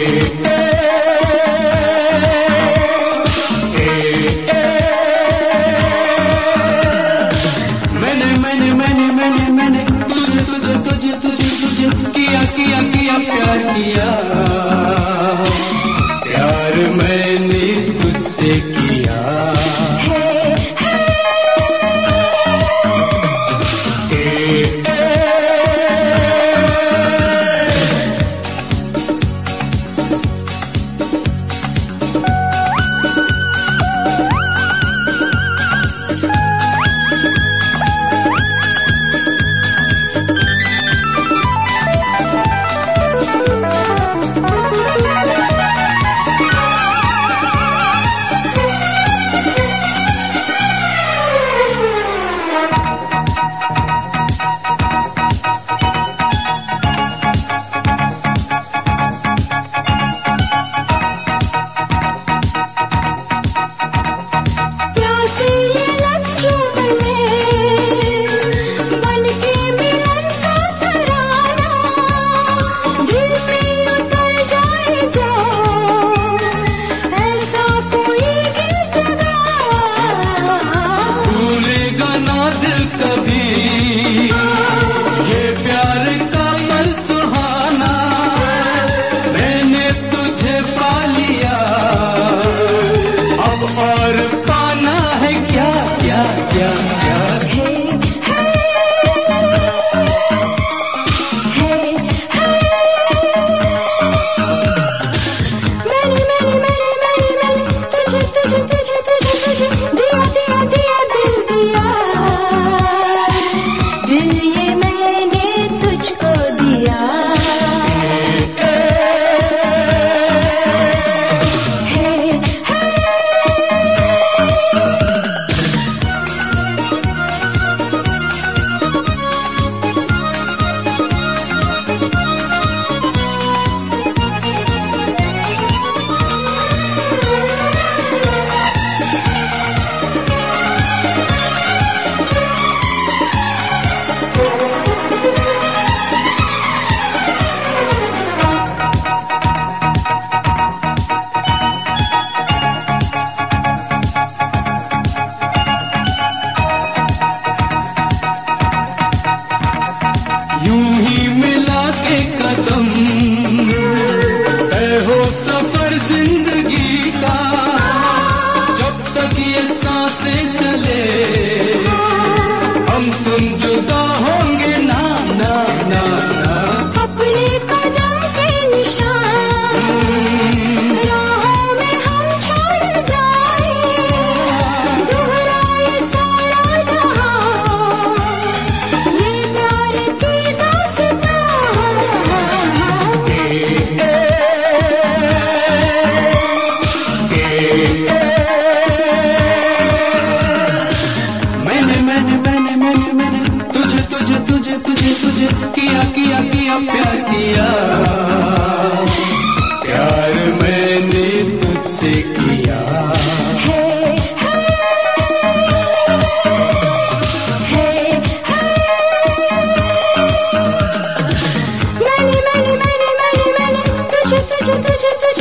Yeah. किया किया किया प्यार किया। प्यार मैंने तुझसे किया। तुझे तुझे तुझे